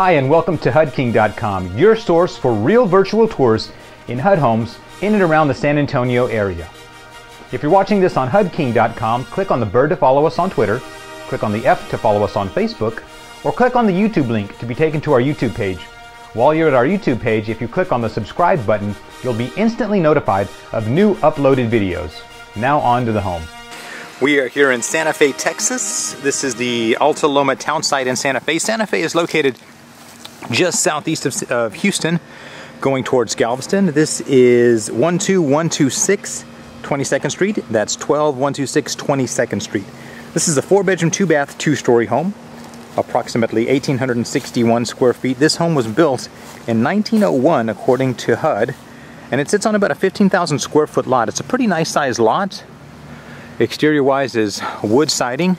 Hi, and welcome to HUDking.com, your source for real virtual tours in HUD homes in and around the San Antonio area. If you're watching this on HUDking.com, click on the bird to follow us on Twitter, click on the F to follow us on Facebook, or click on the YouTube link to be taken to our YouTube page. While you're at our YouTube page, if you click on the subscribe button, you'll be instantly notified of new uploaded videos. Now on to the home. We are here in Santa Fe, Texas. This is the Alta Loma town site in Santa Fe. Santa Fe is located just southeast of, of Houston, going towards Galveston. This is 12126 22nd Street. That's 12126 22nd Street. This is a four bedroom, two bath, two story home, approximately 1,861 square feet. This home was built in 1901 according to HUD, and it sits on about a 15,000 square foot lot. It's a pretty nice sized lot. Exterior wise is wood siding.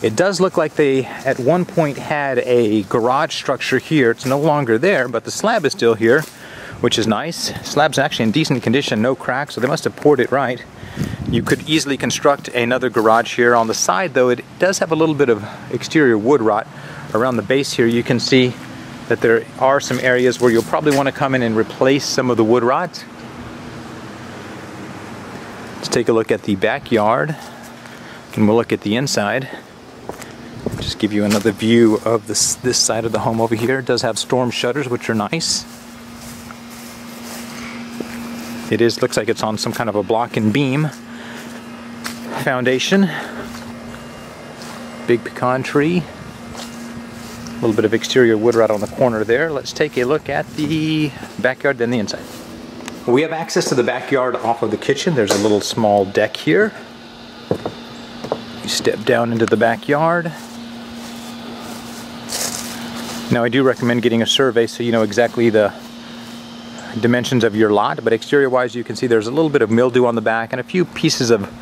It does look like they at one point had a garage structure here. It's no longer there, but the slab is still here, which is nice. Slab's actually in decent condition, no cracks, so they must have poured it right. You could easily construct another garage here. On the side though, it does have a little bit of exterior wood rot. Around the base here, you can see that there are some areas where you'll probably want to come in and replace some of the wood rot. Let's take a look at the backyard and we'll look at the inside. Just give you another view of this, this side of the home over here. It does have storm shutters, which are nice. It is looks like it's on some kind of a block and beam foundation. Big pecan tree. A little bit of exterior wood rot on the corner there. Let's take a look at the backyard, then the inside. We have access to the backyard off of the kitchen. There's a little small deck here. You step down into the backyard. Now I do recommend getting a survey so you know exactly the dimensions of your lot, but exterior wise you can see there's a little bit of mildew on the back and a few pieces of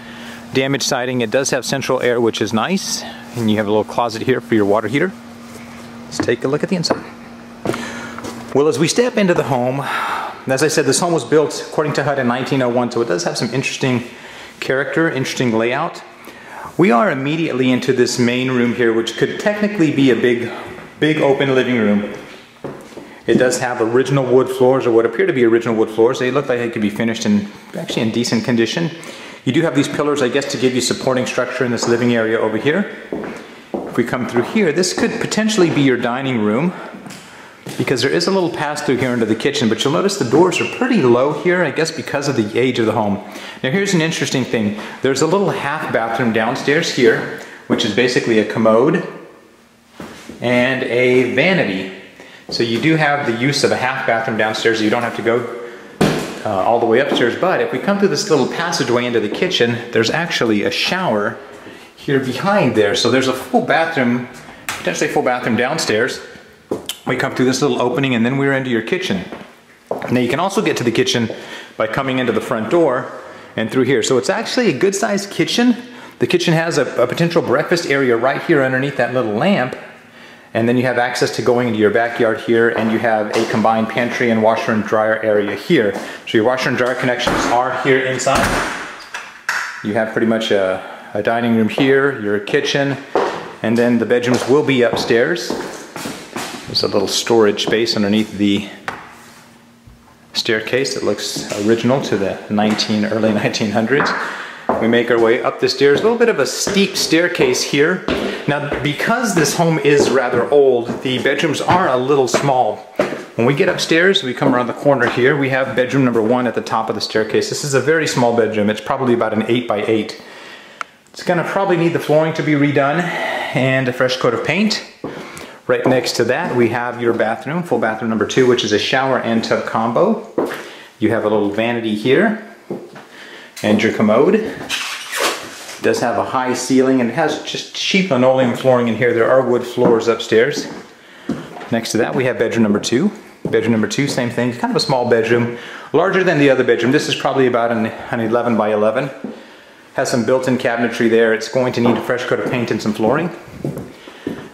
damaged siding. It does have central air which is nice and you have a little closet here for your water heater. Let's take a look at the inside. Well as we step into the home, as I said, this home was built according to HUD in 1901, so it does have some interesting character, interesting layout. We are immediately into this main room here, which could technically be a big, big open living room. It does have original wood floors, or what appear to be original wood floors. They look like they could be finished in actually in decent condition. You do have these pillars, I guess, to give you supporting structure in this living area over here. If we come through here, this could potentially be your dining room because there is a little pass through here into the kitchen, but you'll notice the doors are pretty low here, I guess because of the age of the home. Now here's an interesting thing. There's a little half bathroom downstairs here, which is basically a commode and a vanity. So you do have the use of a half bathroom downstairs. You don't have to go uh, all the way upstairs, but if we come through this little passageway into the kitchen, there's actually a shower here behind there. So there's a full bathroom, potentially full bathroom downstairs we come through this little opening and then we're into your kitchen. Now you can also get to the kitchen by coming into the front door and through here. So it's actually a good sized kitchen. The kitchen has a, a, potential breakfast area right here underneath that little lamp. And then you have access to going into your backyard here and you have a combined pantry and washer and dryer area here. So your washer and dryer connections are here inside. You have pretty much a, a dining room here, your kitchen, and then the bedrooms will be upstairs. There's a little storage space underneath the staircase that looks original to the 19 early 1900s. We make our way up the stairs. A little bit of a steep staircase here. Now, because this home is rather old, the bedrooms are a little small. When we get upstairs, we come around the corner here, we have bedroom number one at the top of the staircase. This is a very small bedroom. It's probably about an eight by eight. It's gonna probably need the flooring to be redone and a fresh coat of paint. Right next to that, we have your bathroom, full bathroom number two, which is a shower and tub combo. You have a little vanity here and your commode. Does have a high ceiling and it has just cheap linoleum flooring in here. There are wood floors upstairs. Next to that, we have bedroom number two. Bedroom number two, same thing, kind of a small bedroom, larger than the other bedroom. This is probably about an, an 11 by 11. Has some built-in cabinetry there. It's going to need a fresh coat of paint and some flooring.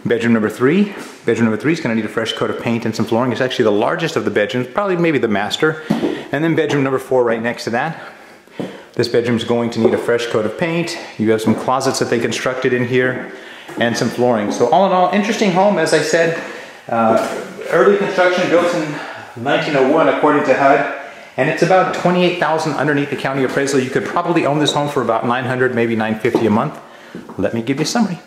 Bedroom number three. Bedroom number three is gonna need a fresh coat of paint and some flooring. It's actually the largest of the bedrooms, probably maybe the master. And then bedroom number four right next to that. This bedroom is going to need a fresh coat of paint. You have some closets that they constructed in here and some flooring. So all in all, interesting home, as I said. Uh, early construction, built in 1901 according to HUD. And it's about 28,000 underneath the county appraisal. You could probably own this home for about 900, maybe 950 a month. Let me give you a summary.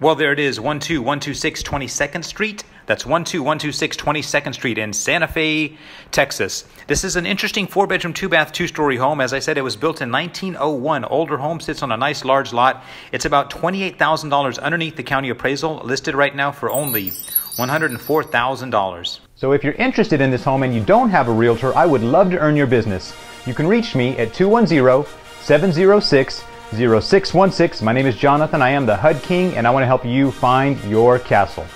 Well, there it is, 12126 22nd Street. That's 12126 22nd Street in Santa Fe, Texas. This is an interesting four bedroom, two bath, two story home. As I said, it was built in 1901. Older home sits on a nice large lot. It's about $28,000 underneath the county appraisal, listed right now for only $104,000. So if you're interested in this home and you don't have a realtor, I would love to earn your business. You can reach me at 210 706 0616. My name is Jonathan. I am the HUD King and I want to help you find your castle.